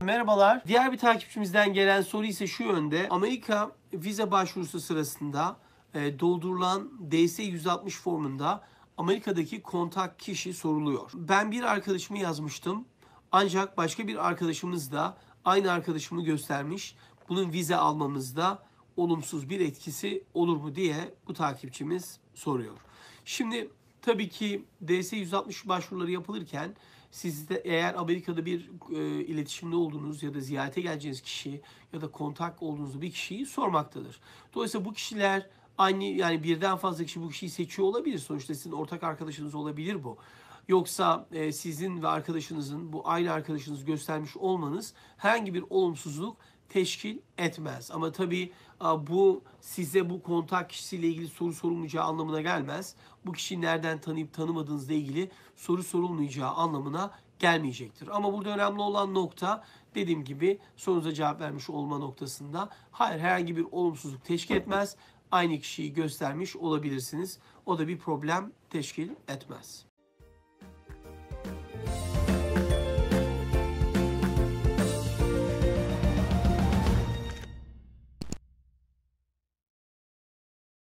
merhabalar. Diğer bir takipçimizden gelen soru ise şu yönde. Amerika vize başvurusu sırasında e, doldurulan DS 160 formunda Amerika'daki kontak kişi soruluyor. Ben bir arkadaşımı yazmıştım. Ancak başka bir arkadaşımız da aynı arkadaşımı göstermiş. Bunun vize almamızda olumsuz bir etkisi olur mu diye bu takipçimiz soruyor. Şimdi tabii ki DS 160 başvuruları yapılırken siz de eğer Amerika'da bir e, iletişimde olduğunuz ya da ziyarete geleceğiniz kişi ya da kontak olduğunuz bir kişiyi sormaktadır. Dolayısıyla bu kişiler aynı yani birden fazla kişi bu kişiyi seçiyor olabilir. Sonuçta sizin ortak arkadaşınız olabilir bu. Yoksa e, sizin ve arkadaşınızın bu aynı arkadaşınızı göstermiş olmanız herhangi bir olumsuzluk teşkil etmez. Ama tabii bu size bu kontak kişisiyle ilgili soru sorulmayacağı anlamına gelmez. Bu kişiyi nereden tanıyıp tanımadığınızla ilgili soru sorulmayacağı anlamına gelmeyecektir. Ama burada önemli olan nokta dediğim gibi sorunuza cevap vermiş olma noktasında hayır herhangi bir olumsuzluk teşkil etmez. Aynı kişiyi göstermiş olabilirsiniz. O da bir problem teşkil etmez.